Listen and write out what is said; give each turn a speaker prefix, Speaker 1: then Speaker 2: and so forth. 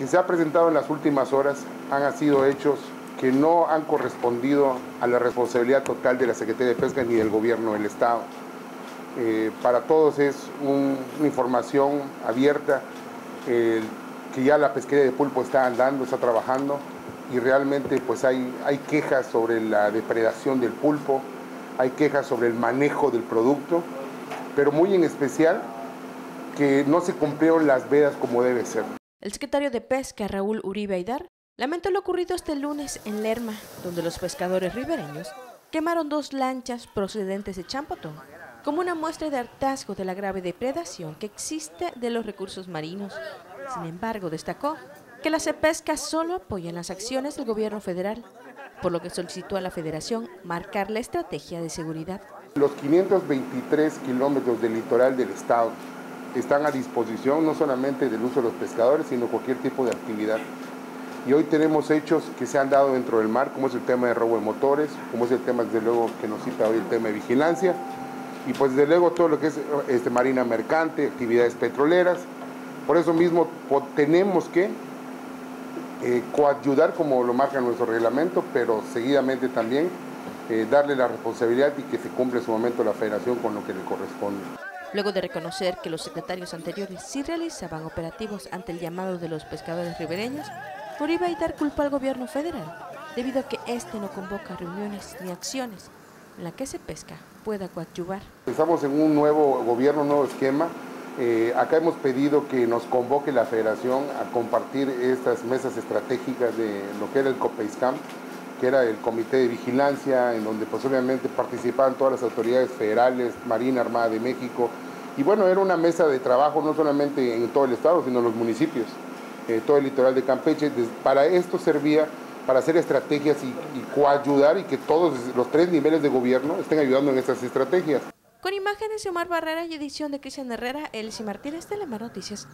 Speaker 1: que se ha presentado en las últimas horas han sido hechos que no han correspondido a la responsabilidad total de la Secretaría de Pesca ni del Gobierno del Estado. Eh, para todos es una información abierta que ya la pesquería de pulpo está andando, está trabajando y realmente pues hay, hay quejas sobre la depredación del pulpo, hay quejas sobre el manejo del producto, pero muy en especial que no se cumplieron las vedas como debe ser.
Speaker 2: El secretario de Pesca, Raúl Uribe Aydar, lamentó lo ocurrido este lunes en Lerma, donde los pescadores ribereños quemaron dos lanchas procedentes de Champotón, como una muestra de hartazgo de la grave depredación que existe de los recursos marinos. Sin embargo, destacó que la CEPESCA solo apoya las acciones del gobierno federal, por lo que solicitó a la federación marcar la estrategia de seguridad.
Speaker 1: Los 523 kilómetros del litoral del estado están a disposición no solamente del uso de los pescadores, sino cualquier tipo de actividad. Y hoy tenemos hechos que se han dado dentro del mar, como es el tema de robo de motores, como es el tema, desde luego, que nos cita hoy el tema de vigilancia, y pues desde luego todo lo que es este, marina mercante, actividades petroleras. Por eso mismo tenemos que eh, coayudar como lo marca nuestro reglamento, pero seguidamente también eh, darle la responsabilidad y que se cumpla en su momento la federación con lo que le corresponde.
Speaker 2: Luego de reconocer que los secretarios anteriores sí realizaban operativos ante el llamado de los pescadores ribereños, Uribe Aitar culpa al gobierno federal debido a que este no convoca reuniones ni acciones en la que se pesca pueda coadyuvar.
Speaker 1: Estamos en un nuevo gobierno, un nuevo esquema. Eh, acá hemos pedido que nos convoque la federación a compartir estas mesas estratégicas de lo que era el COPEISCAM, que era el Comité de Vigilancia, en donde pues obviamente participaban todas las autoridades federales, Marina Armada de México, y bueno, era una mesa de trabajo no solamente en todo el estado, sino en los municipios, eh, todo el litoral de Campeche. Para esto servía para hacer estrategias y, coayudar y que todos los tres niveles de gobierno estén ayudando en estas estrategias.
Speaker 2: Con imágenes de Omar Barrera y edición de Cristian Herrera, Elsie Martínez, Telemar Noticias.